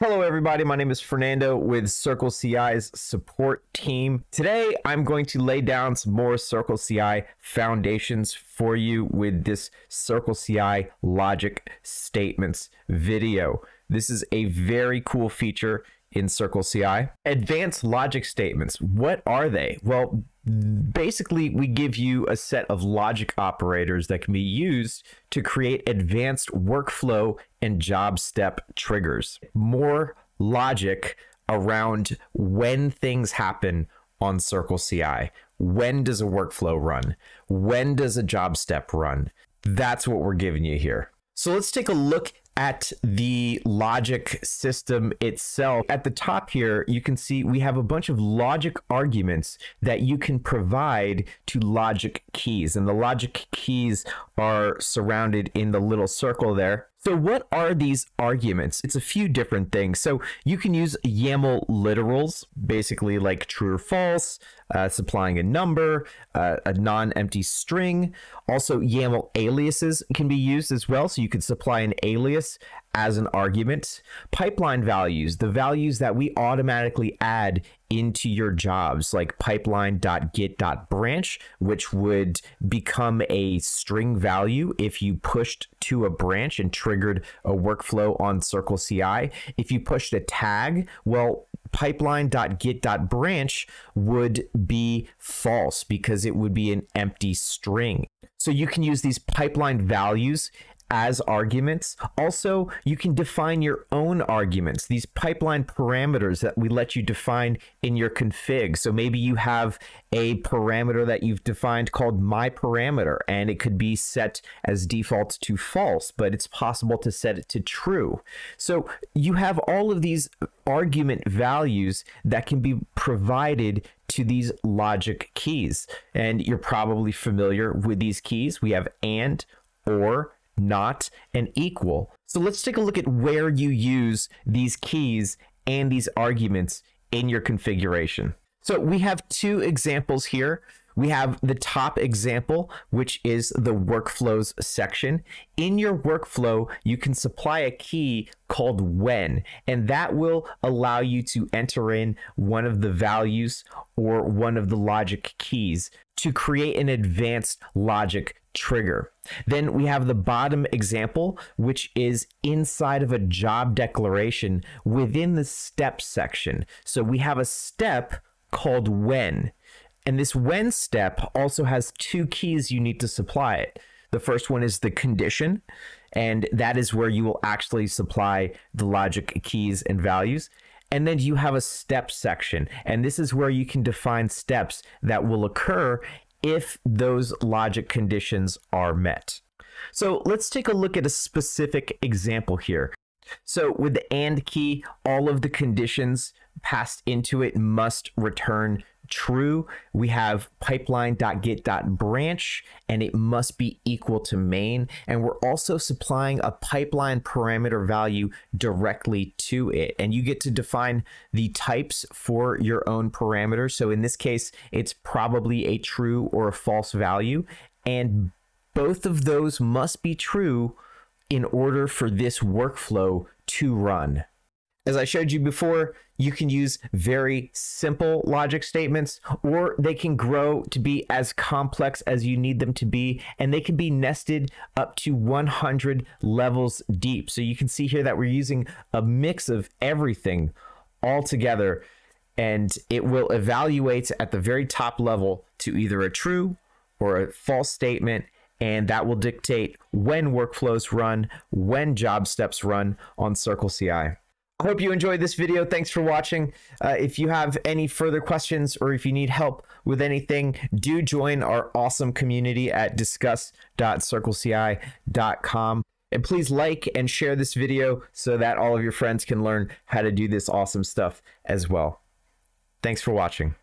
Hello, everybody. My name is Fernando with Circle CI's support team. Today, I'm going to lay down some more Circle CI foundations for you with this Circle CI logic statements video. This is a very cool feature in Circle CI. Advanced logic statements, what are they? Well, basically we give you a set of logic operators that can be used to create advanced workflow and job step triggers. More logic around when things happen on circle ci when does a workflow run? When does a job step run? That's what we're giving you here. So let's take a look at the logic system itself. At the top here, you can see we have a bunch of logic arguments that you can provide to logic keys. And the logic keys are surrounded in the little circle there. So what are these arguments? It's a few different things. So you can use YAML literals, basically like true or false, uh, supplying a number, uh, a non-empty string. Also, YAML aliases can be used as well. So you could supply an alias as an argument. Pipeline values, the values that we automatically add into your jobs, like pipeline.git.branch, which would become a string value if you pushed to a branch and triggered a workflow on Circle CI. If you pushed a tag, well, pipeline.git.branch would be false because it would be an empty string. So you can use these pipeline values as arguments. Also, you can define your own arguments, these pipeline parameters that we let you define in your config. So maybe you have a parameter that you've defined called my parameter, and it could be set as default to false, but it's possible to set it to true. So you have all of these argument values that can be provided to these logic keys. And you're probably familiar with these keys. We have and, or, not, and equal. So let's take a look at where you use these keys and these arguments in your configuration. So we have two examples here. We have the top example, which is the workflows section. In your workflow, you can supply a key called when, and that will allow you to enter in one of the values or one of the logic keys to create an advanced logic trigger. Then we have the bottom example, which is inside of a job declaration within the step section. So we have a step called when. And this when step also has two keys you need to supply it. The first one is the condition, and that is where you will actually supply the logic keys and values. And then you have a step section, and this is where you can define steps that will occur if those logic conditions are met. So let's take a look at a specific example here. So with the AND key, all of the conditions passed into it must return true. We have pipeline.git.branch and it must be equal to main. And we're also supplying a pipeline parameter value directly to it. And you get to define the types for your own parameters. So in this case, it's probably a true or a false value. And both of those must be true in order for this workflow to run. As I showed you before, you can use very simple logic statements, or they can grow to be as complex as you need them to be, and they can be nested up to 100 levels deep. So you can see here that we're using a mix of everything all together, and it will evaluate at the very top level to either a true or a false statement, and that will dictate when workflows run, when job steps run on Circle CI. I hope you enjoyed this video. Thanks for watching. Uh, if you have any further questions or if you need help with anything, do join our awesome community at discuss.circleci.com. And please like and share this video so that all of your friends can learn how to do this awesome stuff as well. Thanks for watching.